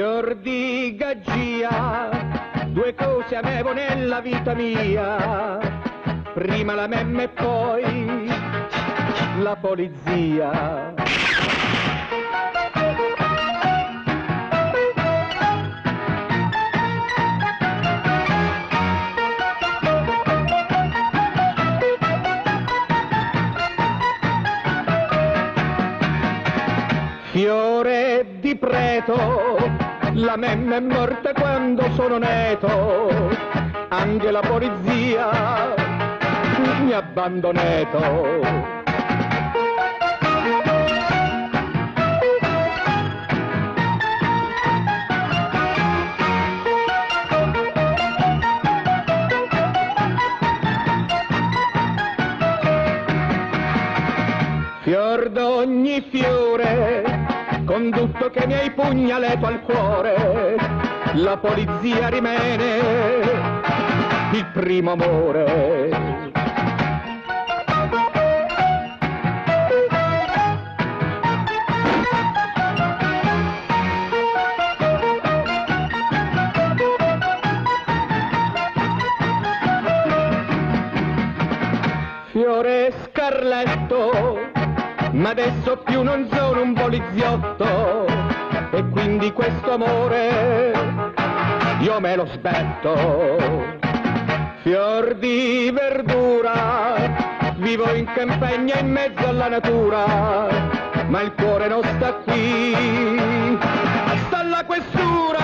Fior di gaggia, due cose amevo nella vita mia, prima la memma e poi la polizia. Fiore di preto, la memma è morta quando sono neto, anche la polizia mi ha abbandonato. Fior d'ogni fiore, con tutto che mi hai pugnalato al cuore, la polizia rimane il primo amore. Fiore scarletto, ma adesso più non sono un poliziotto e quindi questo amore io me lo sbetto. Fior di verdura, vivo in campagna in mezzo alla natura, ma il cuore non sta qui, sta alla questura.